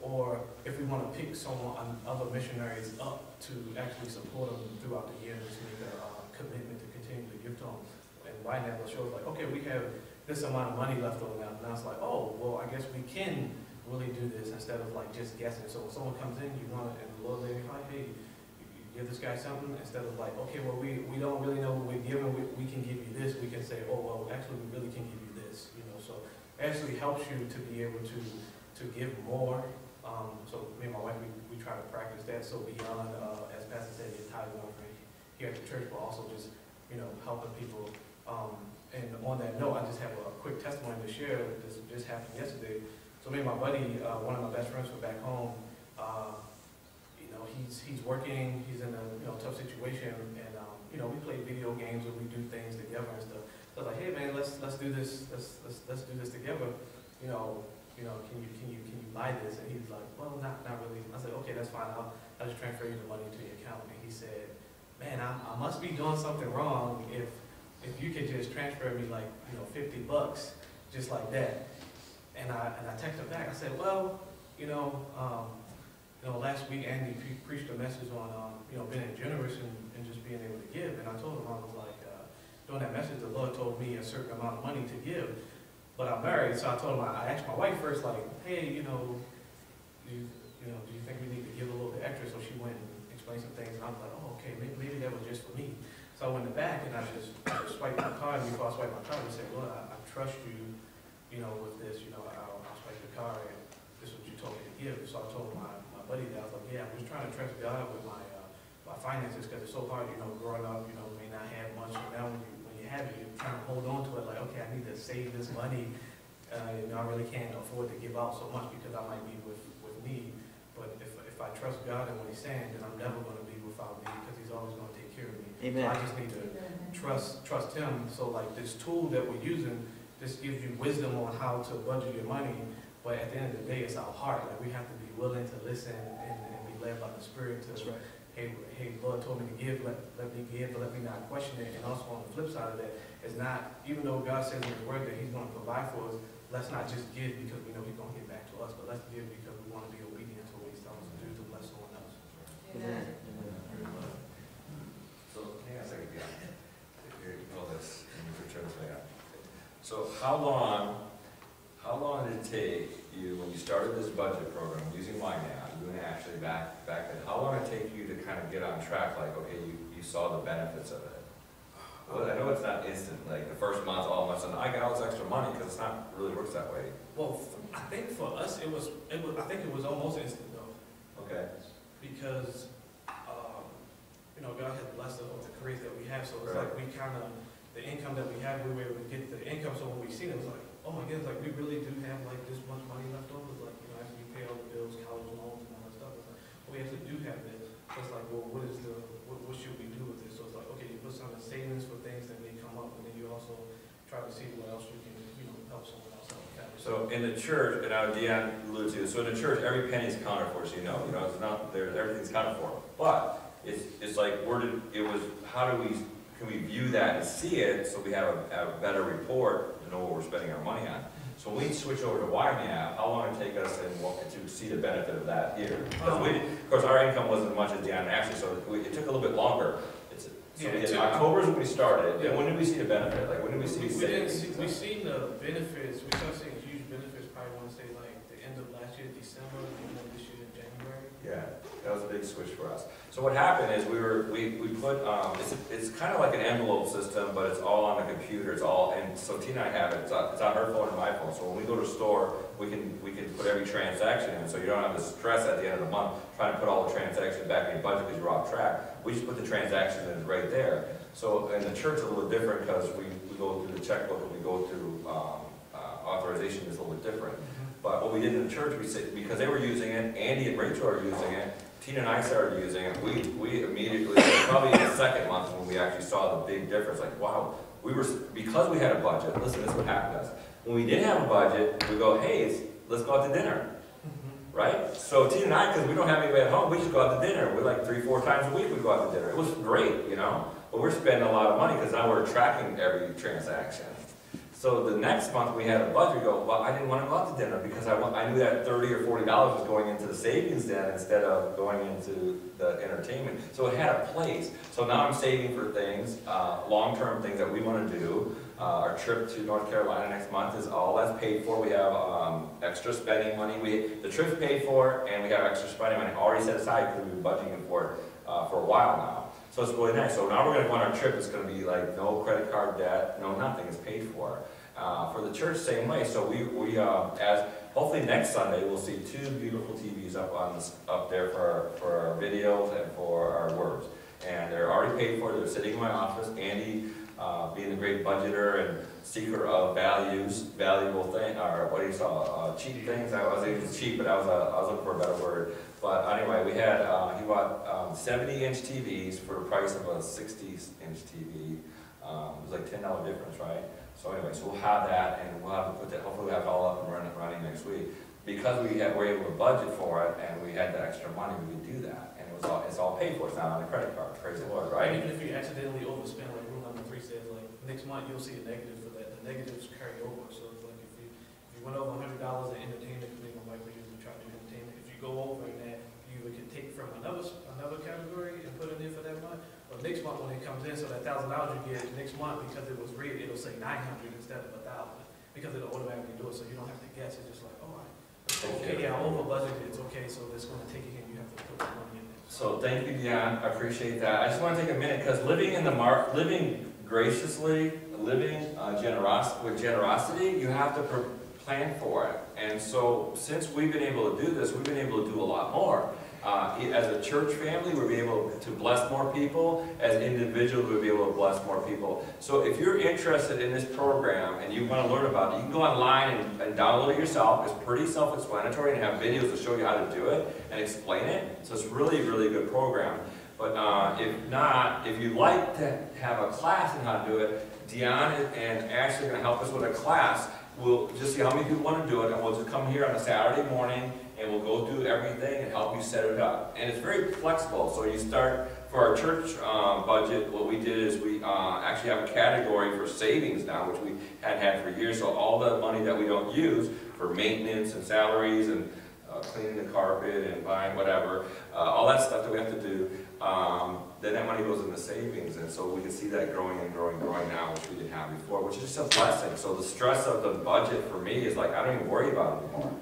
C: or if we wanna pick someone, um, other missionaries up to actually support them throughout the year, just make a, uh, commitment to continue to give to them. And right now, it shows like, okay, we have this amount of money left over now, now it's like, oh, well, I guess we can really do this instead of like just guessing. So when someone comes in, you want, to, and the Lord like, hey, give this guy something, instead of like, okay, well, we, we don't really know what we're giving, we, we can give you this, we can say, oh, well, actually, we really can give you this, you know, so actually helps you to be able to, to give more. Um, so me and my wife, we, we try to practice that, so beyond, uh, as Pastor said, your tithing offering here at the church, but also just, you know, helping people. Um, and on that note, I just have a quick testimony to share, this just happened yesterday. So me and my buddy, uh, one of my best friends from back home, uh, know, he's, he's working, he's in a, you know, tough situation, and, um, you know, we play video games and we do things together and stuff. So I was like, hey, man, let's, let's do this, let's, let's, let's do this together, you know, you know, can you, can you, can you buy this? And he was like, well, not, not really. I said, okay, that's fine, I'll, I'll just transfer you the money to your account. And he said, man, I, I must be doing something wrong if, if you could just transfer me like, you know, fifty bucks, just like that. And I, and I texted him back, I said, well, you know, um, you know, last week Andy pre- preached a message on, um, you know, being generous and, and just being able to give. And I told him, I was like, uh, during that message, the Lord told me a certain amount of money to give. But I'm married, so I told him, I I asked my wife first, like, hey, you know, do you, you know, do you think we need to give a little bit extra? So she went and explained some things, and I was like, oh, okay, maybe, maybe that was just for me. So I went in the back and I just, I just swiped my card, and before I swiped my card, I said, well, I, I trust you, you know, with this, you know, I'll, I'll swipe the card, and this is what you told me to give. So I told my, my buddy that, I was like, yeah, I'm just trying to trust God with my, uh, my finances, because it's so hard, you know, growing up, you know, may not have much, and now when you, when you have it, you're trying to hold on to it, like, okay, I need to save this money, uh, you know, I really can't afford to give out so much because I might be with, with need. But if, if I trust God and what He's saying, then I'm never gonna be without need because He's always gonna take care of me. So
D: Amen.
C: I just need to trust, trust Him. So like this tool that we're using, this gives you wisdom on how to budget your money. But at the end of the day, it's our heart. Like we have to be willing to listen and, and be led by the Spirit to,
D: right.
C: hey, hey, Lord told me to give, let, let me give, but let me not question it. And also on the flip side of that, it's not, even though God says in His Word that He's gonna provide for us, let's not just give because we know He's gonna give back to us, but let's give because we wanna be obedient to what He's telling us to do to bless someone else.
D: Amen.
A: So, hang on a second, yeah. Here, you know this, and you turn this thing on. So how long, how long did it take you, when you started this budget program, using YNAB, you and Ashley back, back then, how long did it take you to kind of get on track, like, okay, you, you saw the benefits of it? Well, I know it's not instant, like, the first month, all of a sudden, I got all this extra money, because it's not, really works that way.
C: Well, I think for us, it was, it was, I think it was almost instant though,
A: Okay,
C: because, um, you know, God had blessed us with the careers that we have, so it's
A: Right.
C: like we kind of, the income that we have, we were able to get the income, so when we see it, it's like, oh my goodness, like, we really do have like this much money left over, like, you know, after you pay all the bills, college loans and all that stuff, it's like, oh, we actually do have this. So it's like, well, what is the, what, what should we do with this? So it's like, okay, you put some in savings for things that may come up, and then you also try to see what else you can, you know, help someone else out with that.
A: so in the church, and now Deanne alluded to so in the church, every penny's accounted for, so you know, you know, it's not, there, everything's accounted for. But it's, it's like, where did, it was, how do we, can we view that and see it, so we have a, a better report to know what we're spending our money on? So when we switch over to YNAB, how long it take us and what, to see the benefit of that here? Because we, of course, our income wasn't as much as Deanne and Ashley, so we, it took a little bit longer. It's, so
C: Yeah,
A: we
C: took-
A: October's when we started,
C: Yeah.
A: and when did we see the benefit? Like, when did we see
C: We, we didn't
A: savings?
C: see, we seen the benefits, we started seeing huge benefits, probably wanna say like the end of last year, December, beginning of this year, in January.
A: Yeah, that was a big switch for us. So what happened is we were, we, we put, um, it's, it's kind of like an envelope system, but it's all on the computer, it's all, and so Tina and I have it, it's on, it's on her phone and my phone. So when we go to store, we can, we can put every transaction in, so you don't have the stress at the end of the month trying to put all the transactions back in your budget because you're off track. We just put the transactions in right there. So in the church, it's a little different because we, we go through the checkbook and we go through, um, uh, authorization is a little bit different. But what we did in the church, we said, because they were using it, Andy and Rachel are using it, Tina and I started using it, we, we immediately, probably in the second month when we actually saw the big difference, like, wow, we were, because we had a budget, listen, this is what happened to us. When we didn't have a budget, we go, hey, let's go out to dinner, mm-hmm. right? So Tina and I, because we don't have anybody at home, we just go out to dinner. We're like three, four times a week we go out to dinner. It was great, you know? But we're spending a lot of money because now we're tracking every transaction. So the next month we had a budget, we go, well, I didn't want to go out to dinner because I, I knew that thirty or forty dollars was going into the savings den instead of going into the entertainment. So it had a place. So now I'm saving for things, uh, long-term things that we want to do. Uh, our trip to North Carolina next month is all that's paid for. We have, um, extra spending money. We, the trip's paid for and we have extra spending money already set aside because we've been budgeting for it, uh, for a while now. So it's really nice. So now we're gonna go on our trip, it's gonna be like no credit card debt, no nothing, it's paid for. Uh, for the church, same way, so we, we, uh, as, hopefully next Sunday, we'll see two beautiful TVs up on, this- up there for, our- for our videos and for our words. And they're already paid for, they're sitting in my office, Andy, uh, being a great budgeter and seeker of values, valuable thing, or what do you call, uh, cheap things, I wasn't even cheap, but I was, uh, I was looking for a better word. But anyway, we had, uh, he bought, um, seventy inch TVs for the price of a sixty inch TV. Um, it was like ten dollar difference, right? So anyway, so we'll have that and we'll have to put that, hopefully we'll have it all up and running, running next week. Because we had, were able to budget for it and we had the extra money, we could do that. And it was all, it's all paid for, it's not on a credit card, praise the Lord,
C: Right, even if you accidentally overspend, like rule number three says, like, next month you'll see a negative for that, the negatives carry over, so it's like if you, if you went over a hundred dollars in entertainment, because my wife we usually try to do entertainment, if you go over either can take from another, another category and put it in for that month, But next month when it comes in, so that thousand dollars you get next month, because it was red, it'll say nine hundred instead of a thousand, because it'll automatically do it, so you don't have to guess, it's just like, oh, I, okay, yeah, over budget, it's okay, so it's gonna take it in, you have to put the money in there.
A: So thank you, Dion, I appreciate that. I just want to take a minute, because living in the mark, living graciously, living uh, generos, with generosity, you have to plan for it. And so, since we've been able to do this, we've been able to do a lot more. Uh, As a church family, we'll be able to bless more people. As individuals, we'll be able to bless more people. So if you're interested in this program and you want to learn about it, you can go online and- and download it yourself. It's pretty self-explanatory and have videos to show you how to do it and explain it. So it's really, really good program. But uh, if not, if you'd like to have a class on how to do it, Dion and Ashley are going to help us with a class. We'll just see how many people want to do it, and we'll just come here on a Saturday morning, and we'll go through everything and help you set it up. And it's very flexible, so you start, for our church uh, budget, what we did is we uh, actually have a category for savings now, which we had had for years, so all the money that we don't use for maintenance and salaries and uh, cleaning the carpet and buying whatever, uh, all that stuff that we have to do, um, then that money goes into savings, and so we can see that growing and growing, and growing now, which we didn't have before, which is just a blessing. So the stress of the budget for me is like, I don't even worry about it anymore.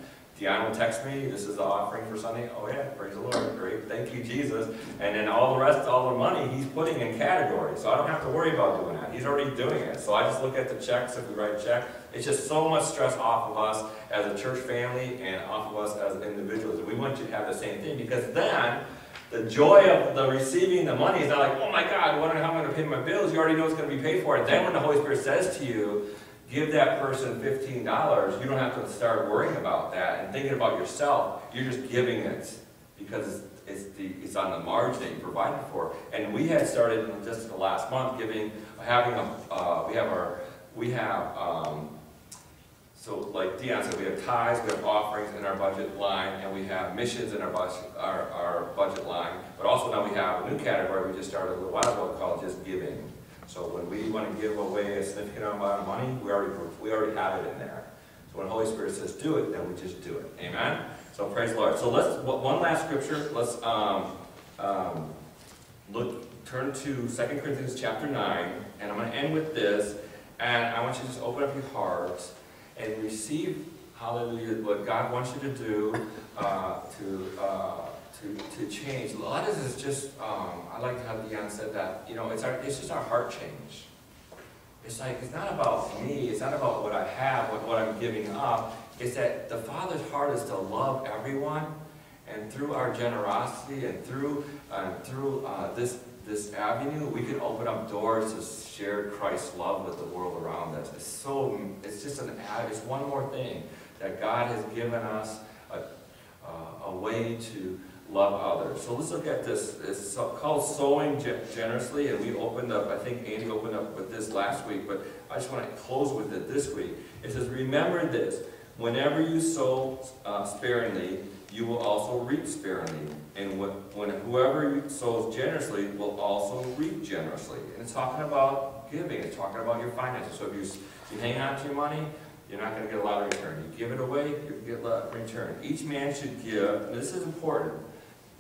A: Deanna will text me, this is the offering for Sunday, oh yeah, praise the Lord, great, thank you, Jesus. And then all the rest, all the money, he's putting in categories, so I don't have to worry about doing that, he's already doing it. So I just look at the checks, if we write a check, it's just so much stress off of us as a church family and off of us as individuals. We want you to have the same thing, because then, the joy of the receiving the money is not like, oh my God, wondering how I'm gonna pay my bills, you already know it's gonna be paid for. And then when the Holy Spirit says to you, give that person fifteen dollars, you don't have to start worrying about that and thinking about yourself, you're just giving it because it's the, it's on the margin that you provided for. And we had started just the last month giving, having a, uh, we have our, we have, um, so like Dion said, we have tithes, we have offerings in our budget line, and we have missions in our budget, our, our budget line. But also now we have a new category we just started a little while ago called just giving. So when we want to give away a significant amount of money, we already, we already have it in there. So when Holy Spirit says do it, then we just do it. Amen? So praise the Lord. So let's, one last scripture, let's, um, um, look, turn to Second Corinthians chapter nine, and I'm gonna end with this. And I want you to just open up your hearts and receive, hallelujah, what God wants you to do, uh, to, uh, to, to change. A lot of this is just, um, I like how Deanna said that, you know, it's our, it's just our heart change. It's like, it's not about me, it's not about what I have, what, what I'm giving up. It's that the Father's heart is to love everyone, and through our generosity and through, uh, through, uh, this, this avenue, we can open up doors to share Christ's love with the world around us. It's so, it's just an it's one more thing that God has given us a, uh, a way to love others. So let's look at this. It's called sowing ge- generously, and we opened up, I think Andy opened up with this last week, but I just want to close with it this week. It says, remember this, whenever you sow uh, sparingly, you will also reap sparingly. And what- when whoever sows generously will also reap generously. And it's talking about giving, it's talking about your finances. So if you, you hang on to your money, you're not gonna get a lot of return. You give it away, you get a lot of return. Each man should give, this is important.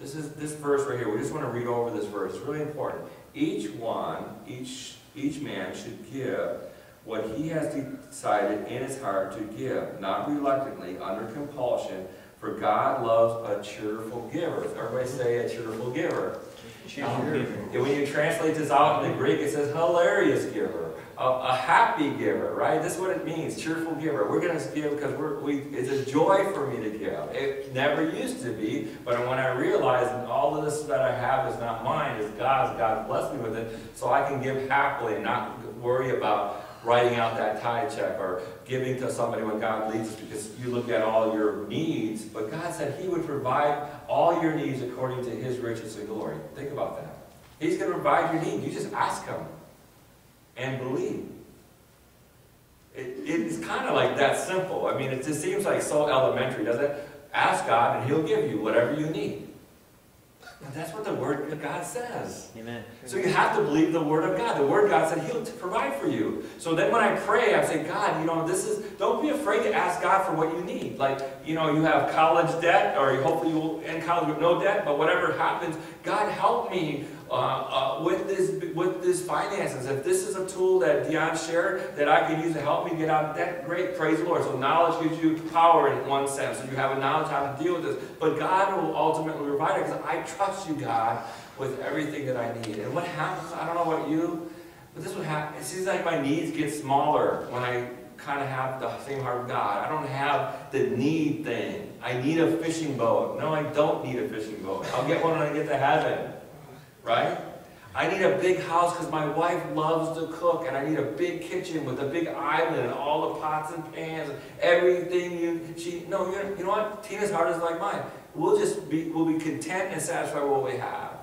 A: This is, this verse right here, we just wanna read over this verse, it's really important. Each one, each, each man should give what he has decided in his heart to give, not reluctantly, under compulsion, for God loves a cheerful giver. Everybody say a cheerful giver. Cheerful. Um, and when you translate this out in the Greek, it says hilarious giver, a, happy giver, right? This is what it means, cheerful giver. We're going to give because we're, we, it's a joy for me to give. It never used to be, but when I realized all of this that I have is not mine, it's God's, God blessed me with it, so I can give happily and not worry about writing out that tithe check or giving to somebody when God leads us because you look at all your needs, but God said He would provide all your needs according to His riches and glory. Think about that. He's going to provide your need. You just ask Him and believe. It, it's kind of like that simple. I mean, it just seems like so elementary, doesn't it? Ask God and He'll give you whatever you need. But that's what the Word of God says.
D: Amen.
A: So you have to believe the Word of God. The Word of God said He'll provide for you. So then when I pray, I say, God, you know, this is, don't be afraid to ask God for what you need. Like, you know, you have college debt, or hopefully you will end college with no debt, but whatever happens, God help me uh, uh, with this with this finances. If this is a tool that Dion shared that I can use to help me get out debt, great, praise the Lord. So knowledge gives you power in one sense. So you have a knowledge how to deal with this. But God will ultimately provide it because I trust you, God, with everything that I need. And what happens, I don't know about you, but this would happen. It seems like my needs get smaller when I kind of have the same heart of God. I don't have the need thing. I need a fishing boat. No, I don't need a fishing boat. I'll get one when I get to heaven. Right? I need a big house because my wife loves to cook, and I need a big kitchen with a big island and all the pots and pans and everything you she no you know, you know what Tina's heart is like mine. We'll just be we'll be content and satisfied with what we have.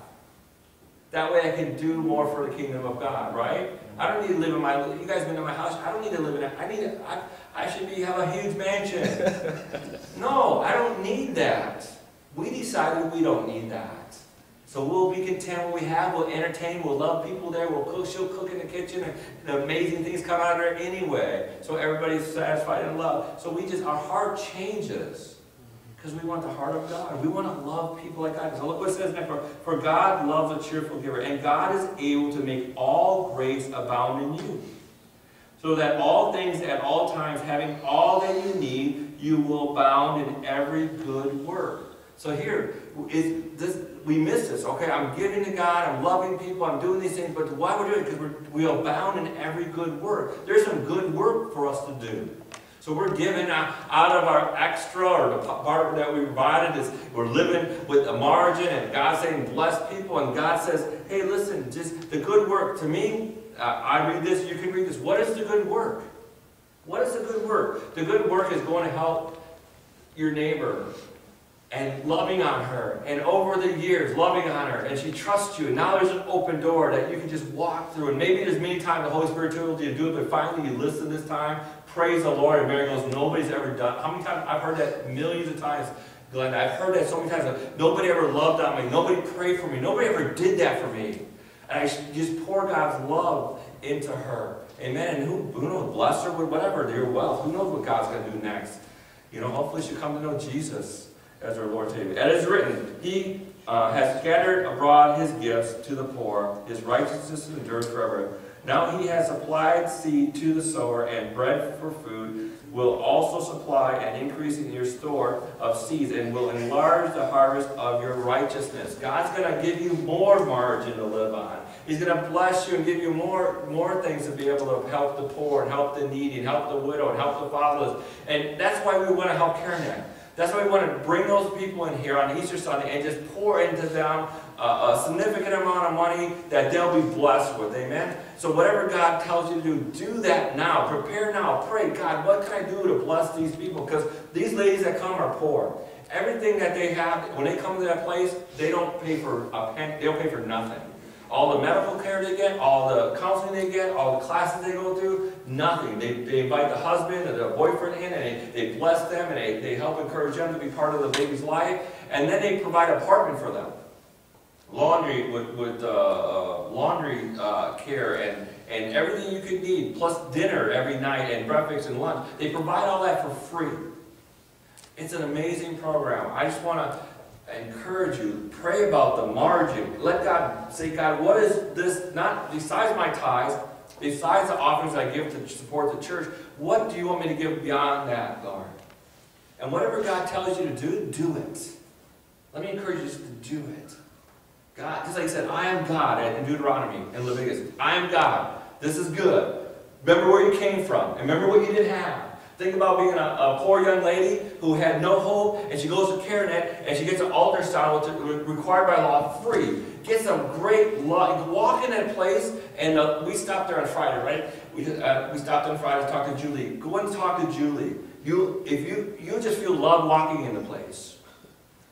A: That way I can do more for the kingdom of God, right? I don't need to live in my you guys been in my house. I don't need to live in it. I need I, I should be have a huge mansion. [laughs] no, I don't need that. We decided we don't need that. So we'll be content what we have, we'll entertain, we'll love people there, we'll cook, she'll cook in the kitchen, and the amazing things come out of there anyway. So everybody's satisfied and loved. So we just, our heart changes. Because we want the heart of God. We want to love people like God. So look what it says next. For, for God loves a cheerful giver, and God is able to make all grace abound in you. So that all things at all times, having all that you need, you will abound in every good work. So here, is this, we miss this. Okay, I'm giving to God, I'm loving people, I'm doing these things, but why we're doing it? Because we abound in every good work. There's some good work for us to do. So we're giving out, out of our extra or the part that we provided is we're living with a margin and God's saying bless people and God says, hey listen, just the good work to me, I read this, you can read this. What is the good work? What is the good work? The good work is going to help your neighbor and loving on her, and over the years, loving on her, and she trusts you, and now there's an open door that you can just walk through, and maybe there's many times the Holy Spirit told you to do it, but finally you listen this time, praise the Lord, and Mary goes, nobody's ever done, how many times, I've heard that millions of times, Glenda, I've heard that so many times, nobody ever loved on me, nobody prayed for me, nobody ever did that for me, and I just pour God's love into her, amen, and who, who knows, bless her with whatever, your wealth, who knows what God's going to do next, you know, hopefully she'll come to know Jesus, as our Lord Savior. As is written, He uh, has scattered abroad His gifts to the poor, His righteousness endures forever. Now He has applied seed to the sower and bread for food, will also supply an increase in your store of seeds, and will enlarge the harvest of your righteousness. God's going to give you more margin to live on. He's going to bless you and give you more, more things to be able to help the poor and help the needy and help the widow and help the fatherless. And that's why we want to help CareNet. That's why we want to bring those people in here on Easter Sunday and just pour into them a, a significant amount of money that they'll be blessed with. Amen? So whatever God tells you to do, do that now. Prepare now. Pray, God, what can I do to bless these people? Because these ladies that come are poor. Everything that they have, when they come to that place, they don't pay for a pen, they don't pay for nothing. All the medical care they get, all the counseling they get, all the classes they go through, nothing. They, they invite the husband or the boyfriend in and they, they bless them and they, they help encourage them to be part of the baby's life. And then they provide apartment for them. Laundry with, with, uh, uh, laundry, uh, care and, and everything you could need, plus dinner every night and breakfast and lunch. They provide all that for free. It's an amazing program. I just want to encourage you, pray about the margin. Let God say, God, what is this, not besides my tithes, besides the offerings I give to support the church, what do you want me to give beyond that, Lord? And whatever God tells you to do, do it. Let me encourage you to do it. God, just like he said, I am God in Deuteronomy and Leviticus. I am God. This is good. Remember where you came from. And remember what you didn't have. Think about being a, a, poor young lady who had no hope, and she goes to CareNet, and she gets an ultrasound which required by law free. Get some great law. Walk in that place, and uh, we stopped there on Friday, right? We, uh, we stopped on Friday to talk to Julie. Go and talk to Julie. You, if you, you just feel love walking in the place.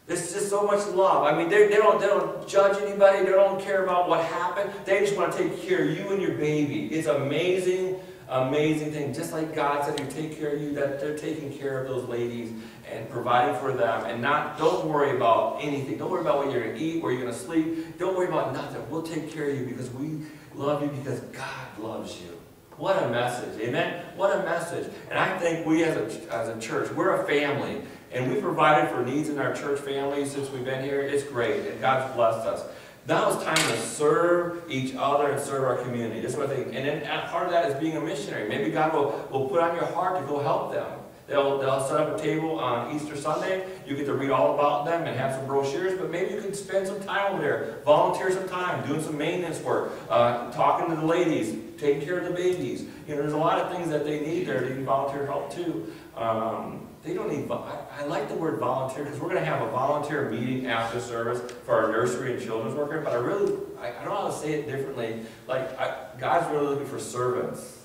A: There's just so much love. I mean, they, they, don't, they don't judge anybody. They don't care about what happened. They just want to take care of you and your baby. It's amazing, amazing thing. Just like God said He'd take care of you, that they're taking care of those ladies and providing for them. And not, don't worry about anything. Don't worry about what you're going to eat, where you're going to sleep. Don't worry about nothing. We'll take care of you because we love you because God loves you. What a message. Amen? What a message. And I think we as a, as a church, we're a family. And we provided for needs in our church family since we've been here. It's great, and God's blessed us. Now it's time to serve each other and serve our community. That's what I think. And then part of that is being a missionary. Maybe God will, will put on your heart to go help them. They'll, they'll set up a table on Easter Sunday. You get to read all about them and have some brochures, but maybe you can spend some time over there, volunteer some time, doing some maintenance work, uh, talking to the ladies, taking care of the babies. You know, there's a lot of things that they need there. They need volunteer help too. Um, they don't need, I, I like the word volunteer because we're going to have a volunteer meeting after service for our nursery and children's worker, but I really, I, I don't know how to say it differently. Like, I, God's really looking for servants.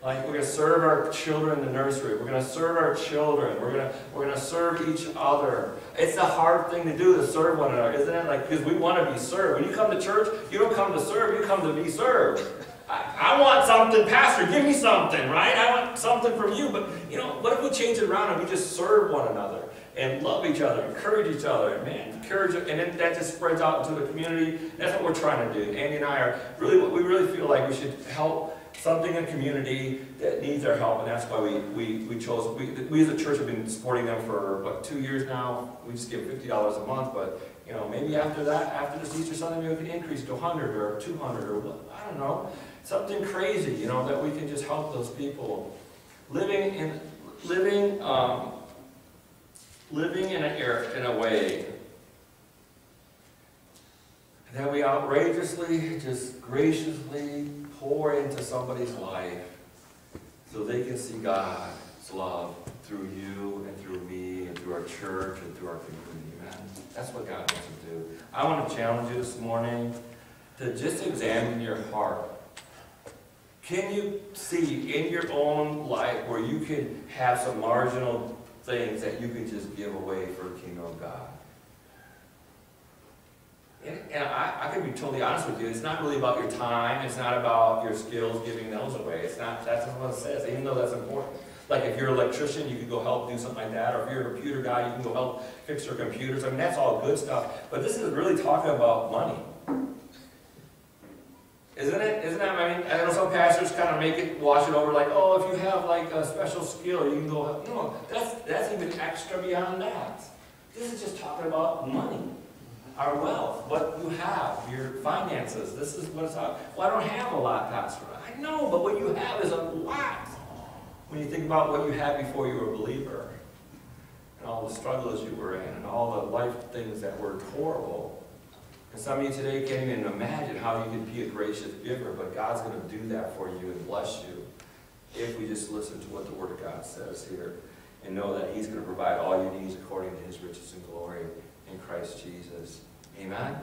A: Like we're going to serve our children in the nursery. We're going to serve our children. We're going to we're going to serve each other. It's a hard thing to do to serve one another, isn't it? Like because we want to be served. When you come to church, you don't come to serve. You come to be served. [laughs] I, want something, Pastor. Give me something, right? I want something from you. But you know, what if we change it around and we just serve one another and love each other, encourage each other, and man, encourage, and then that just spreads out into the community. That's what we're trying to do. Andy and I are really, what we really feel like we should help something in community that needs our help, and that's why we, we, we chose, we, we as a church have been supporting them for, what, two years now? We just give $50 a month, but, you know, maybe after that, after this Easter Sunday, we can increase to 100 or 200 or I don't know. Something crazy, you know, that we can just help those people. Living in, living, um, living in a, in a way that we outrageously, just graciously pour into somebody's life so they can see God's love through you and through me and through our church and through our community. Amen. That's what God wants to do. I want to challenge you this morning to just examine your heart. Can you see in your own life where you can have some marginal things that you can just give away for the kingdom of God? And, and I, I can be totally honest with you, it's not really about your time, it's not about your skills giving those away. It's not, that's not what it says, even though that's important. Like if you're an electrician, you can go help do something like that, or if you're a computer guy, you can go help fix your computers. I mean, that's all good stuff. But this is really talking about money. Isn't it? Isn't that, I mean, I know some pastors kind of make it, wash it over like, oh, if you have like a special skill, you can go. No, that's, that's even extra beyond that. This is just talking about money our wealth, what you have, your finances. This is what it's about. Well, I don't have a lot, Pastor. I know, but what you have is a lot. When you think about what you had before you were a believer, and all the struggles you were in, and all the life things that were horrible. And some of you today can't even imagine how you can be a gracious giver, but God's going to do that for you and bless you if we just listen to what the Word of God says here and know that He's going to provide all your needs according to His riches and glory in Christ Jesus. Amen?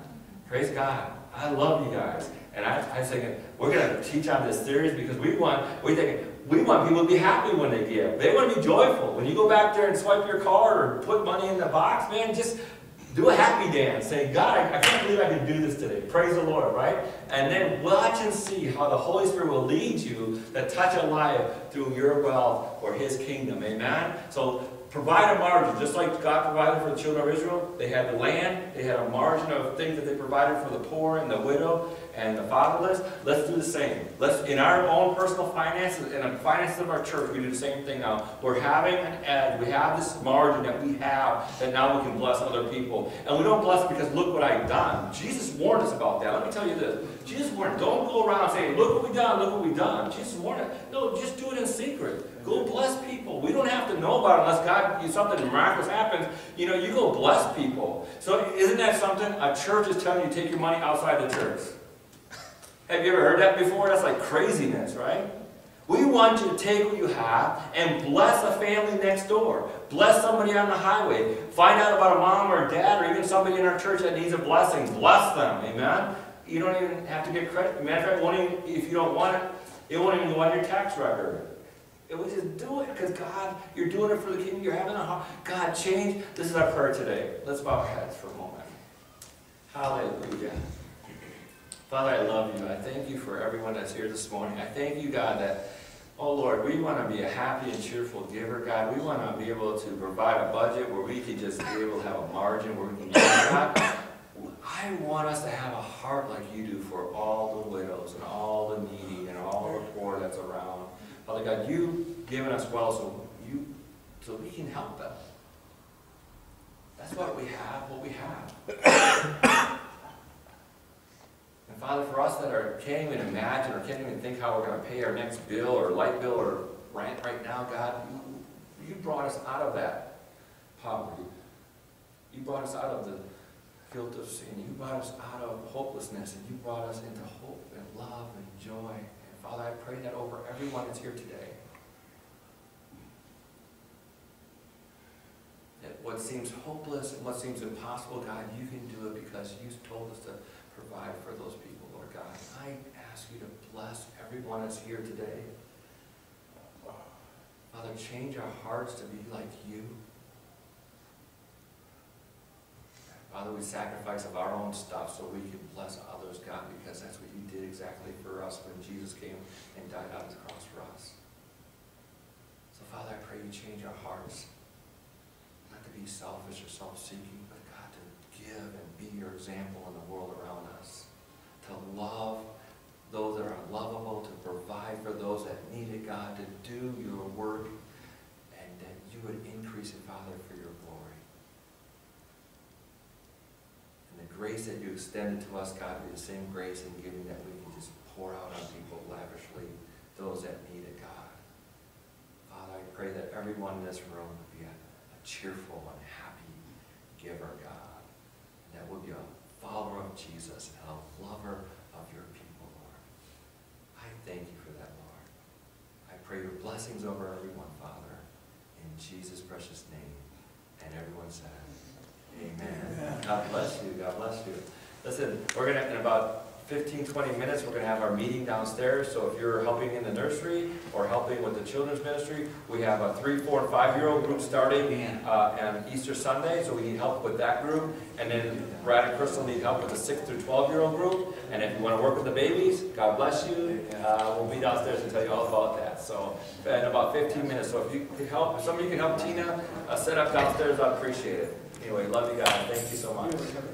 A: Praise God. I love you guys. And I, I thinking, we're going to teach on this series because we want, we think, we want people to be happy when they give. They want to be joyful. When you go back there and swipe your card or put money in the box, man, just do a happy dance. Say, God, I, I can't believe I can do this today. Praise the Lord, right? And then watch and see how the Holy Spirit will lead you to touch a life through your wealth or His kingdom. Amen? So provide a margin, just like God provided for the children of Israel. They had the land, they had a margin of things that they provided for the poor and the widow and the fatherless. Let's do the same. Let's, in our own personal finances and the finances of our church, we do the same thing now. We're having an edge. We have this margin that we have that now we can bless other people. And we don't bless because look what I've done. Jesus warned us about that. Let me tell you this. Jesus warned, don't go around saying, look what we've done, look what we've done. Jesus warned us. No, just do it in secret. Know about unless God, something miraculous happens. You know, you go bless people. So isn't that something? A church is telling you take your money outside the church. Have you ever heard that before? That's like craziness, right? We want you to take what you have and bless a family next door. Bless somebody on the highway. Find out about a mom or a dad or even somebody in our church that needs a blessing. Bless them. Amen? You don't even have to get credit. Matter of fact, if you don't want it, it won't even go on your tax record. It will just do it because God, you're doing it for the kingdom. You're having a heart. God, change. This is our prayer today. Let's bow our heads for a moment. Hallelujah. Father, I love you. I thank you for everyone that's here this morning. I thank you, God, that, oh Lord, we want to be a happy and cheerful giver, God. We want to be able to provide a budget where we can just be able to have a margin where we can give, God. I want us to have a heart like you do for all the widows and all the needy and all the poor that's around. Father God, you've given us well so you so we can help them. That's what we have, what we have. And Father, for us that are can't even imagine or can't even think how we're going to pay our next bill or light bill or rent right now, God, you, you brought us out of that poverty. You brought us out of the guilt of sin. You brought us out of hopelessness, and you brought us into hope and love and joy. Father, I pray that over everyone that's here today. That what seems hopeless and what seems impossible, God, you can do it because you told us to provide for those people, Lord God. I ask you to bless everyone that's here today. Father, change our hearts to be like you. Father, we sacrifice of our own stuff so we can bless others, God, because that's what you did exactly for us when Jesus came and died on the cross for us. So, Father, I pray you change our hearts, not to be selfish or self-seeking, but God, to give and be your example in the world around us, to love those that are lovable, to provide for those that need it, God, to do your work, and that you would increase it, Father, for your glory. And the grace that you extended to us, God, be the same grace and giving that we can just pour out on people lavishly, those that need it, God. Father, I pray that everyone in this room would be a, a cheerful and happy giver, God. That would be a follower of Jesus and a lover of your people, Lord. I thank you for that, Lord. I pray your blessings over everyone, Father, in Jesus' precious name. And everyone said, Amen. God bless you. God bless you. Listen, we're going to, in about 15, 20 minutes, we're going to have our meeting downstairs. So if you're helping in the nursery or helping with the children's ministry, we have a three, four, and five-year-old group starting uh, on Easter Sunday. So we need help with that group. And then Brad and Crystal need help with the six through 12-year-old group. And if you want to work with the babies, God bless you. Uh, we'll be downstairs and tell you all about that. So in about 15 minutes. So if you could help, if somebody can help Tina uh, set up downstairs, I'd appreciate it. Anyway, love you guys. Thank you so much.